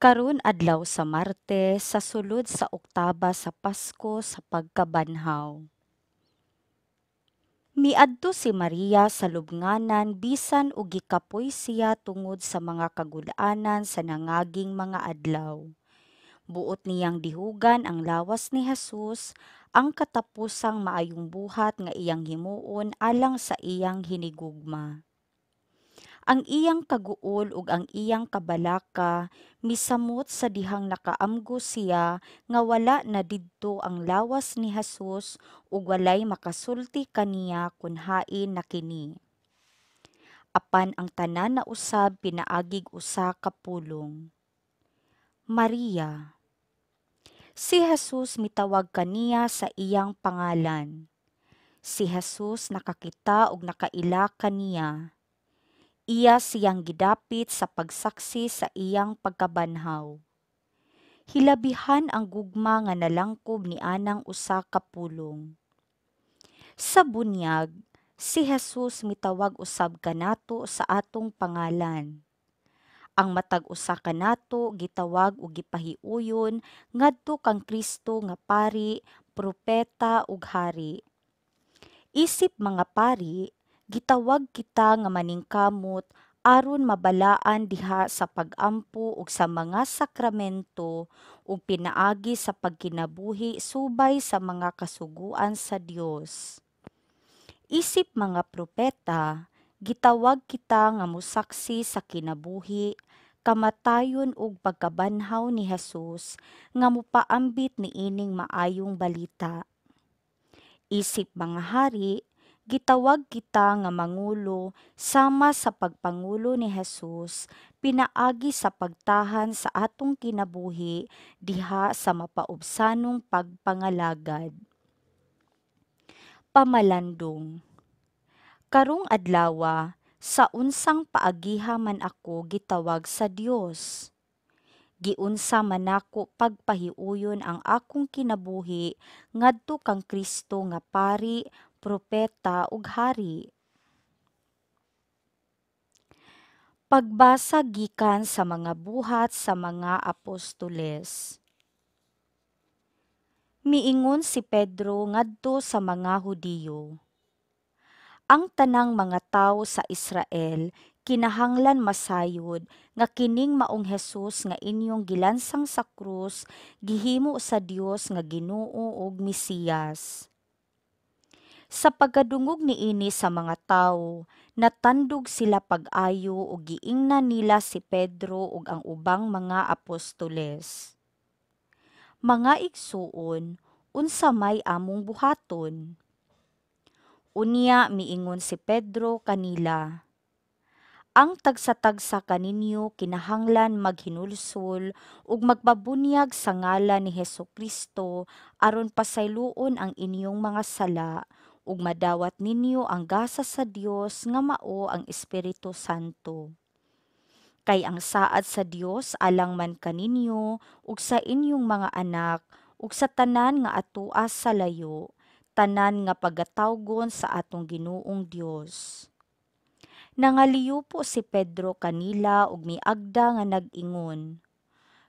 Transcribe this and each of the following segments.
Karon adlaw sa Martes sa sulod sa oktaba sa Pasko sa pagkabanhaw. Miadto si Maria sa lubnganan bisan og gikapoy siya tungod sa mga kagul-anan sa nangaging mga adlaw. Buot niyang dihugan ang lawas ni Jesus ang katapusang maayong buhat nga iyang himuon alang sa iyang hinigugma. Ang iyang kaguol ug ang iyang kabalaka misamot sa dihang nakaamgo siya nga wala na didto ang lawas ni Jesus ug walay makasulti kaniya kun hain na kini. Apan ang tanan na usab pinaagig usa ka pulong. Maria Si Jesus mitawag kaniya sa iyang pangalan. Si Jesus nakakita ug nakaila kaniya. Iya siyang gidapit sa pagsaksi sa iyang pagkabanhaw. Hilabihan ang gugma nga nalangkob ni anang usa ka pulong. Sa bunyag, si Jesus mitawag usab kanato sa atong pangalan ang matag usa ka nato gitawag ug gipahiuyon ngadto kang Kristo nga pari, propeta ug hari. Isip mga pari, gitawag kita nga maningkamot aron mabalaan diha sa pagampo ug sa mga sakramento ug pinaagi sa pagkinabuhi subay sa mga kasuguan sa Dios. Isip mga propeta, gitawag kita nga musaksi sa kinabuhi, kamatayon ug pagkabanhaw ni Hesus nga mupaambit ni ining maayong balita. Isip mga hari, gitawag kita nga mangulo sama sa pagpangulo ni Hesus pinaagi sa pagtahan sa atong kinabuhi diha sa mapaubsanong pagpangalagad. Pamalandong Karong adlawa, sa unsang paagiha man ako gitawag sa Dios. Giunsa man ako pagpahiuyon ang akong kinabuhi ngadto kang Kristo nga pari, propeta ug hari. Pagbasa gikan sa mga buhat sa mga apostoles. Miingon si Pedro ngadto sa mga Hudiyo ang tanang mga tawo sa Israel kinahanglan masayod nga kining maong Hesus nga inyong gilansang sa krus gihimo sa Dios nga Ginoo ug Mesiyas. Sa pagkadungog niini sa mga tawo, natandog sila pag-ayo ug giingnan nila si Pedro ug ang ubang mga apostoles. Mga igsuon, unsa may among buhaton? Unya miingon si Pedro kanila, Ang tagsa-tagsa kaninyo kinahanglan maghinulsol ug magbabunyag sa ngalan ni Heso Kristo aron pasayloon ang inyong mga sala ug madawat ninyo ang gasa sa Dios nga mao ang Espiritu Santo. Kay ang saad sa Dios alang man kaninyo ug sa inyong mga anak ug sa tanan nga atuas sa layo tanan nga pagatawgon sa atong Ginoong Dios. Nangaliyo po si Pedro kanila ug miagda nga nag-ingon.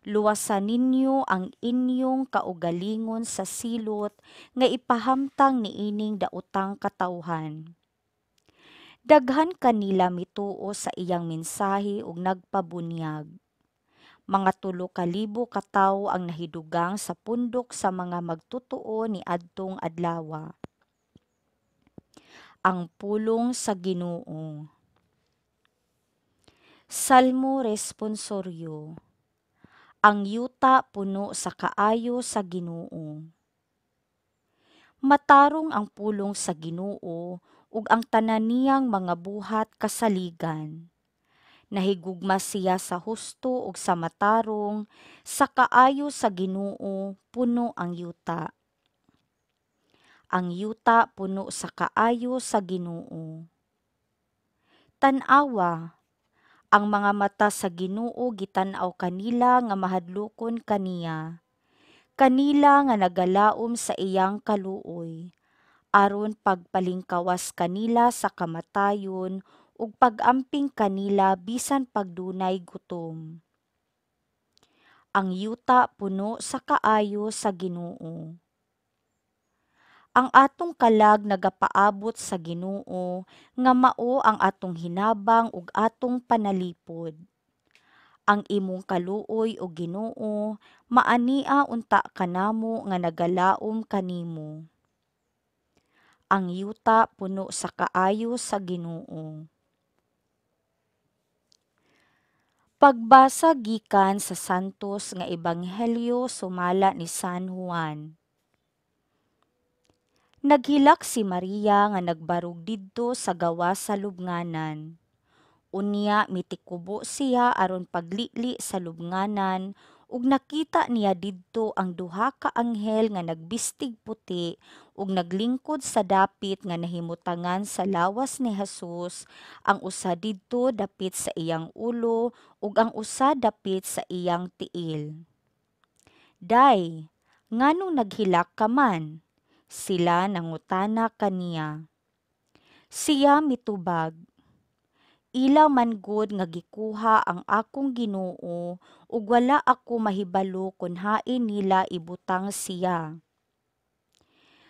Luwasan ninyo ang inyong kaugalingon sa silot nga ipahamtang niining daotang katawhan. Daghan kanila mituo sa iyang mensahe ug nagpabunyag mga tulo ka libo ka tawo ang nahidugang sa pundok sa mga magtutuo ni adtong adlawa. Ang pulong sa Ginoo. Salmo responsoryo. Ang yuta puno sa kaayo sa Ginoo. Matarong ang pulong sa Ginoo ug ang tanan niyang mga buhat kasaligan Nahigugma siya sa husto ug sa matarong, sa kaayo sa Ginoo puno ang yuta. Ang yuta puno sa kaayo sa Ginoo. Tan-awa, ang mga mata sa Ginoo gitan-aw kanila nga mahadlokon kaniya. Kanila nga nagalaom sa iyang kaluoy aron pagpalingkawas kanila sa kamatayon ug pag-amping kanila bisan pagdunay gutom. Ang yuta puno sa kaayo sa Ginoo. Ang atong kalag nagapaabot sa Ginoo nga mao ang atong hinabang ug atong panalipod. Ang imong kaluoy o Ginoo maania unta kanamo nga nagalaom kanimo. Ang yuta puno sa kaayo sa Ginoo. Pagbasa gikan sa Santos nga Ebanghelyo sumala ni San Juan. Naghilak si Maria nga nagbarug didto sa gawa sa lubnganan. Unya mitikubo siya aron paglili sa lubnganan ug nakita niya didto ang duha ka anghel nga nagbistig puti ug naglingkod sa dapit nga nahimutangan sa lawas ni Hesus, ang usa didto dapit sa iyang ulo ug ang usa dapit sa iyang tiil. Day, ngano naghilak ka man? Sila nangutana kaniya. Siya mitubag, Ila man gud nga gikuha ang akong Ginoo ug wala ako mahibalo kun hain nila ibutang siya.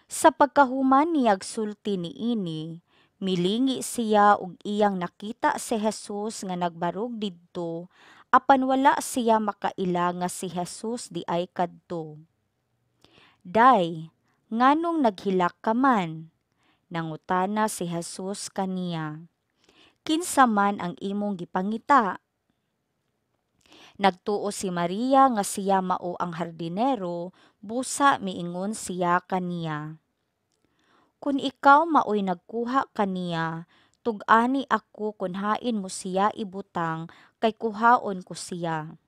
Sa pagkahuman niyag sulti niini, milingi siya ug iyang nakita si Hesus nga nagbarog didto apan wala siya makaila nga si Hesus di ay kadto. Day, nganong naghilak ka man? Nangutana si Jesus kaniya. Kinsa man ang imong gipangita? Nagtuo si Maria nga siya mao ang hardinero, busa miingon siya kaniya. Kung ikaw maoy nagkuha kaniya, tugani ako kung hain mo siya ibutang, kay kuhaon ko siya.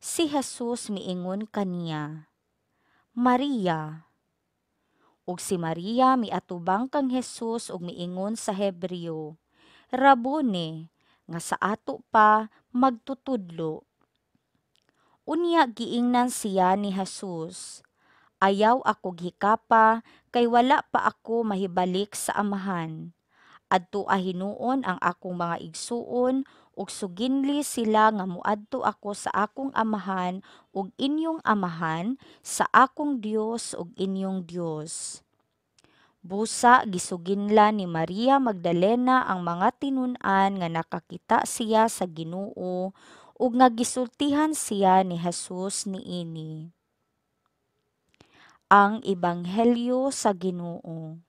Si Jesus miingon kaniya, Maria, ug si Maria miatubang kang Hesus ug miingon sa Hebreo, Rabone, nga sa ato pa magtutudlo. Unya giingnan siya ni Hesus, Ayaw ako gikapa kay wala pa ako mahibalik sa amahan. Adto ahinuon ang akong mga igsuon ug suginli sila nga muadto ako sa akong amahan ug inyong amahan sa akong Dios ug inyong Dios. Busa gisuginla ni Maria Magdalena ang mga tinun-an nga nakakita siya sa Ginoo ug nga gisultihan siya ni Hesus niini. Ang Ebanghelyo sa Ginoo.